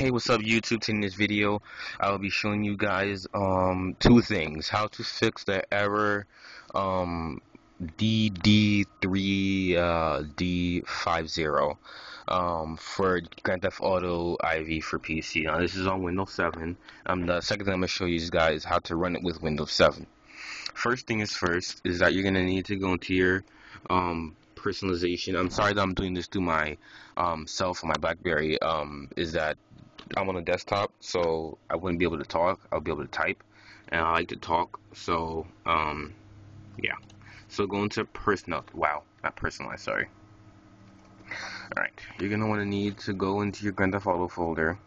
Hey, what's up YouTube? In this video, I will be showing you guys um, two things. How to fix the error um, DD3D50 uh, um, for Grand Theft Auto IV for PC. Now this is on Windows 7. Um, the second thing I'm going to show you guys how to run it with Windows 7. First thing is first is that you're going to need to go into your um, personalization. I'm sorry that I'm doing this through my um, cell my BlackBerry. Um, is that I'm on a desktop, so I wouldn't be able to talk. I'll be able to type, and I like to talk. So, um, yeah. So go into personal. Wow, not personalized. Sorry. All right, you're gonna want to need to go into your Grand Theft Auto folder.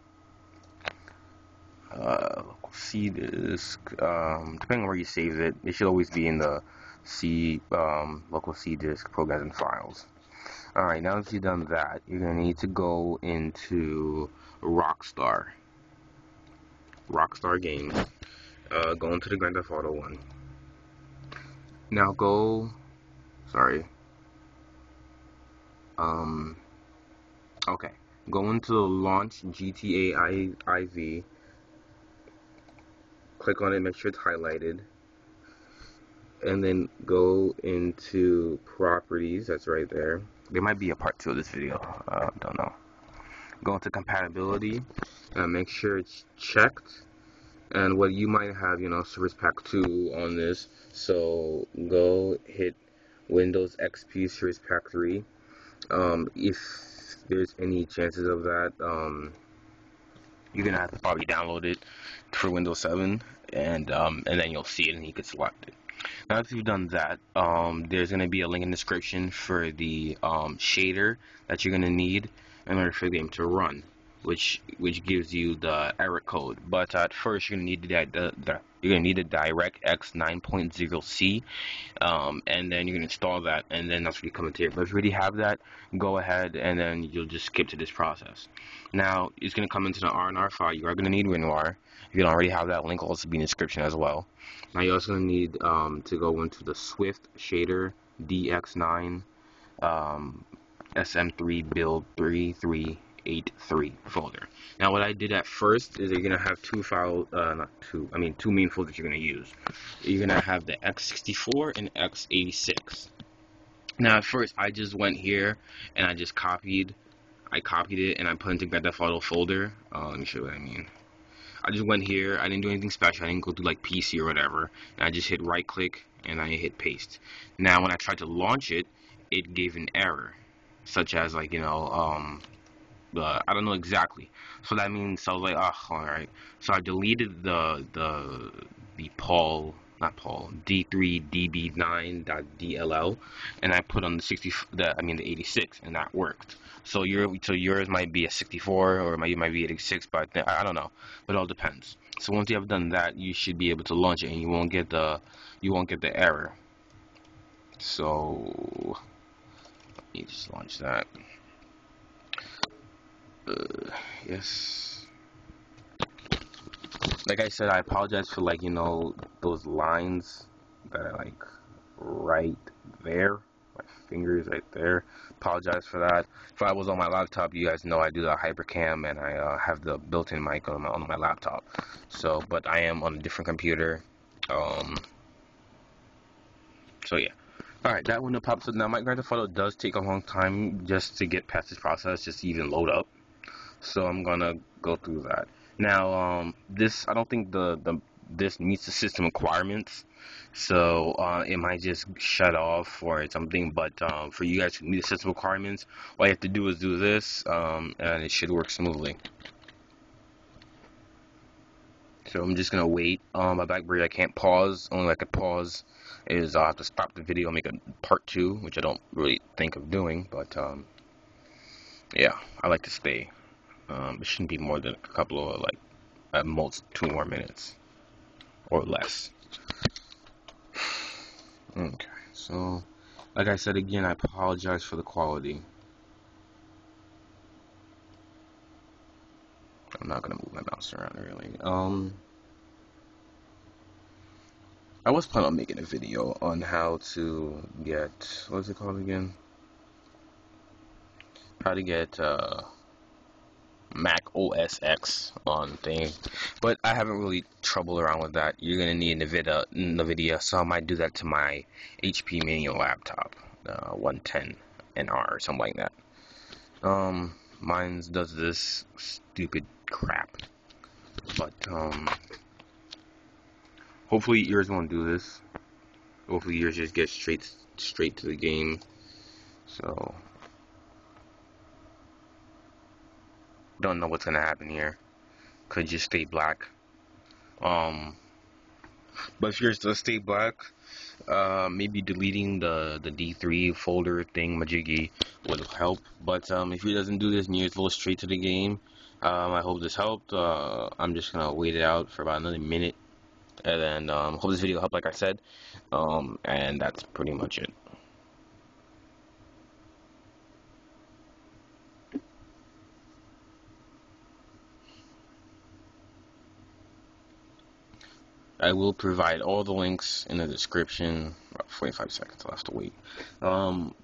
Uh, C disk. Um, depending on where you save it, it should always be in the C um, local C disk programs and files. Alright, now that you've done that, you're going to need to go into Rockstar. Rockstar Games. Uh, go into the Grand Theft Auto one. Now go, sorry. Um, okay. Go into launch GTA IV. Click on it, make sure it's highlighted. And then go into properties, that's right there there might be a part two of this video. Uh, don't know. Go into compatibility and make sure it's checked. And what you might have, you know, Service Pack 2 on this. So go hit Windows XP Service Pack 3. Um, if there's any chances of that, um, you're gonna have to probably download it for Windows 7, and um, and then you'll see it and you can select it. Now that you've done that, um, there's going to be a link in the description for the um, shader that you're going to need in order for the game to run, which which gives you the error code. But at first, you're to need the, the, the you're to need the DirectX 9.0C, um, and then you're to install that, and then that's what you come into here. But if you already have that, go ahead, and then you'll just skip to this process. Now, it's going to come into the RAR file. You are going to need WinRAR. If you don't already have that, link will also be in the description as well. Now, you're also to need um, to go into the Swift shader DX9 um, SM3 build 33 83 folder. Now what I did at first is you're gonna have two file, uh, not two, I mean two main folders you're gonna use. You're gonna have the x64 and x86. Now at first I just went here and I just copied, I copied it and I put into Grand Theft Auto folder. Uh, let me show you what I mean. I just went here, I didn't do anything special, I didn't go through like PC or whatever, and I just hit right click and I hit paste. Now when I tried to launch it, it gave an error, such as like, you know, um, uh, I don't know exactly. So that means I was like, oh, all right. So I deleted the the the Paul not Paul D3DB9.dll and I put on the 60 the I mean the 86 and that worked. So your so yours might be a 64 or it might, might be 86, but I don't know. But it all depends. So once you have done that, you should be able to launch it and you won't get the you won't get the error. So let me just launch that. Uh, yes. Like I said, I apologize for like you know those lines that are like right there. My fingers right there. Apologize for that. If I was on my laptop, you guys know I do the HyperCam and I uh, have the built-in mic on my, on my laptop. So, but I am on a different computer. Um. So yeah. Alright, that window pops up. Now, Theft Auto does take a long time just to get past this process, just to even load up so I'm gonna go through that. Now, um, this I don't think the the this meets the system requirements, so uh, it might just shut off or something. But um, for you guys to meet the system requirements, all you have to do is do this, um, and it should work smoothly. So I'm just gonna wait. Um, my BlackBerry I can't pause. Only I could pause is I have to stop the video, and make a part two, which I don't really think of doing. But um, yeah, I like to stay. Um, it shouldn't be more than a couple of like at most two more minutes or less. Okay, so like I said again, I apologize for the quality. I'm not gonna move my mouse around really. Um, I was planning on making a video on how to get what's it called again? How to get uh OS X on thing, but I haven't really troubled around with that. You're gonna need NVIDIA, NVIDIA, so I might do that to my HP mini laptop, uh, 110 NR or something like that. Um, mine's does this stupid crap, but um, hopefully yours won't do this. Hopefully yours just gets straight straight to the game. So don't know what's gonna happen here. Could just stay black. Um, but if yours does stay black, uh, maybe deleting the the D3 folder thing majiggy would help. But um, if he doesn't do this and you just go straight to the game, um, I hope this helped. Uh, I'm just gonna wait it out for about another minute, and then um, hope this video helped. Like I said, um, and that's pretty much it. I will provide all the links in the description. About 45 seconds left to wait. Um,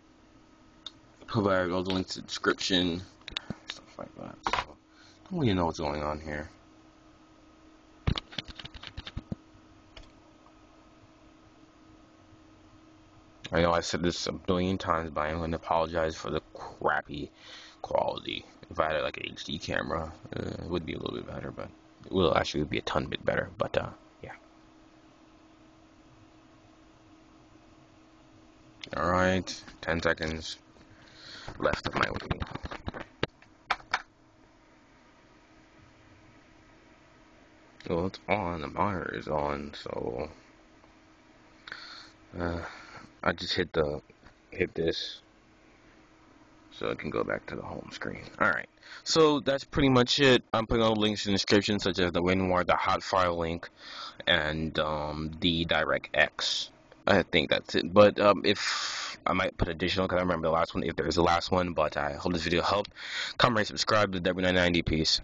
provide all the links in the description, stuff like that. So, don't really know what's going on here. I know I said this a billion times, but I'm going to apologize for the crappy quality. If I had like an HD camera, uh, it would be a little bit better, but it will actually be a ton bit better. But uh, Alright, 10 seconds left of my waiting. Well, it's on, the monitor is on, so uh, I just hit the hit this so I can go back to the home screen. Alright, so that's pretty much it. I'm putting all the links in the description, such as the WinRAR, the hot file link, and um, the DirectX. I think that's it. But um, if I might put additional, because I remember the last one, if there's a last one. But I hope this video helped. Comment, subscribe to dubber990. Peace.